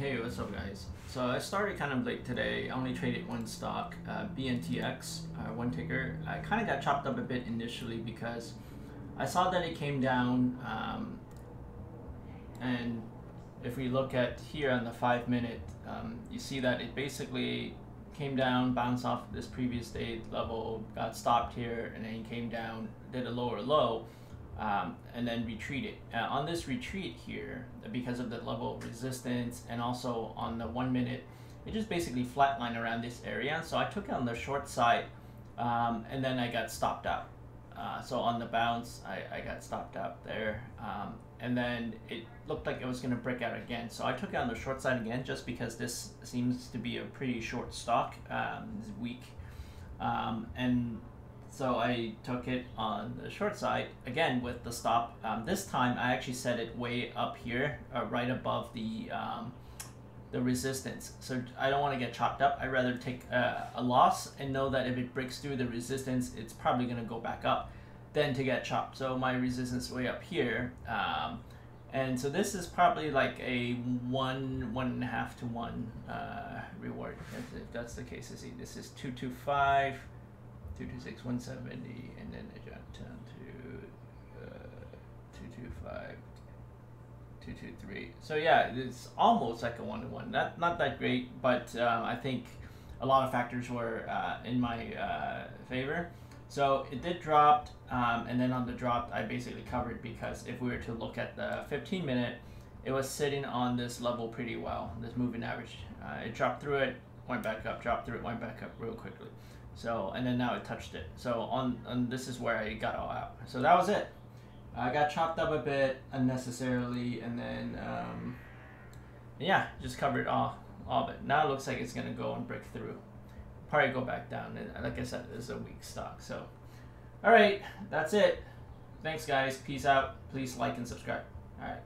Hey, what's up, guys? So I started kind of late today. I only traded one stock, uh, BNTX, uh, one ticker. I kind of got chopped up a bit initially because I saw that it came down, um, and if we look at here on the five minute, um, you see that it basically came down, bounced off this previous day level, got stopped here, and then came down, did a lower low um, and then retreat it. Uh, on this retreat here, because of the level of resistance and also on the one minute, it just basically flatlined around this area. So I took it on the short side um, and then I got stopped out. Uh, so on the bounce, I, I got stopped out there. Um, and then it looked like it was going to break out again. So I took it on the short side again just because this seems to be a pretty short stock um, this week. Um, and so I took it on the short side again with the stop. Um, this time I actually set it way up here, uh, right above the um, the resistance. So I don't want to get chopped up. I'd rather take uh, a loss and know that if it breaks through the resistance, it's probably going to go back up than to get chopped. So my resistance way up here. Um, and so this is probably like a one, one and a half to one uh, reward. If that's the case, see this is 225. 226, 170, and then it jumped down to uh, 225, 223. So yeah, it's almost like a one-to-one. Not not that great, but um, I think a lot of factors were uh, in my uh, favor. So it did drop, um, and then on the drop, I basically covered because if we were to look at the 15 minute, it was sitting on this level pretty well, this moving average. Uh, it dropped through it, went back up, dropped through it, went back up real quickly. So, and then now it touched it. So on, and this is where I got all out. So that was it. I got chopped up a bit unnecessarily, and then um, yeah, just covered all all of it. Now it looks like it's gonna go and break through. Probably go back down. And like I said, this is a weak stock. So, all right, that's it. Thanks, guys. Peace out. Please like and subscribe. All right.